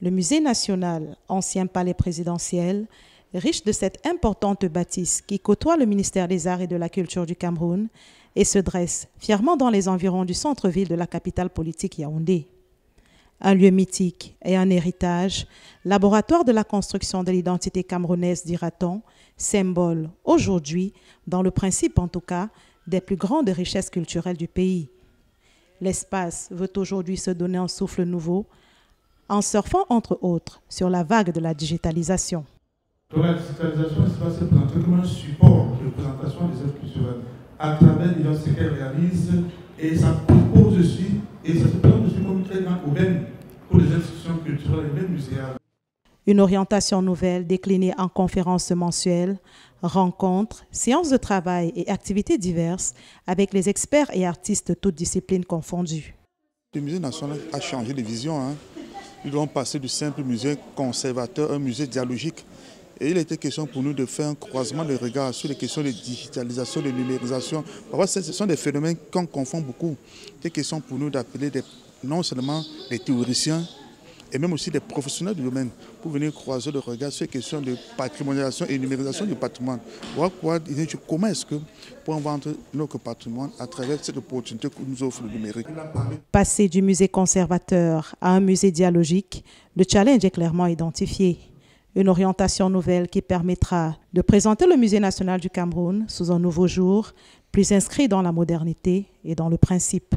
Le musée national, ancien palais présidentiel, riche de cette importante bâtisse qui côtoie le ministère des Arts et de la Culture du Cameroun et se dresse fièrement dans les environs du centre-ville de la capitale politique Yaoundé. Un lieu mythique et un héritage, laboratoire de la construction de l'identité camerounaise, dira-t-on, symbole aujourd'hui, dans le principe en tout cas, des plus grandes richesses culturelles du pays. L'espace veut aujourd'hui se donner un souffle nouveau en surfant entre autres sur la vague de la digitalisation. Donc la digitalisation se présenter comme un support de présentation des œuvres culturelles à travers ce qu'elle réalise et ça propose aussi et ça se présente aussi comme très grand aubaine pour les institutions culturelles et même muséales. Une orientation nouvelle déclinée en conférences mensuelles, rencontres, séances de travail et activités diverses avec les experts et artistes toutes disciplines confondues. Le musée national a changé de vision. Hein. Ils doivent passer du simple musée conservateur à un musée dialogique. Et il était question pour nous de faire un croisement de regards sur les questions de digitalisation, de numérisation. Ce sont des phénomènes qu'on confond beaucoup. Il question pour nous d'appeler non seulement des théoriciens, et même aussi des professionnels du domaine pour venir croiser le regard sur les questions de patrimonialisation et numérisation du patrimoine. Voir comment est-ce que pour vendre notre patrimoine à travers cette opportunité que nous offre le numérique? Passer du musée conservateur à un musée dialogique, le challenge est clairement identifié. Une orientation nouvelle qui permettra de présenter le Musée national du Cameroun sous un nouveau jour, plus inscrit dans la modernité et dans le principe.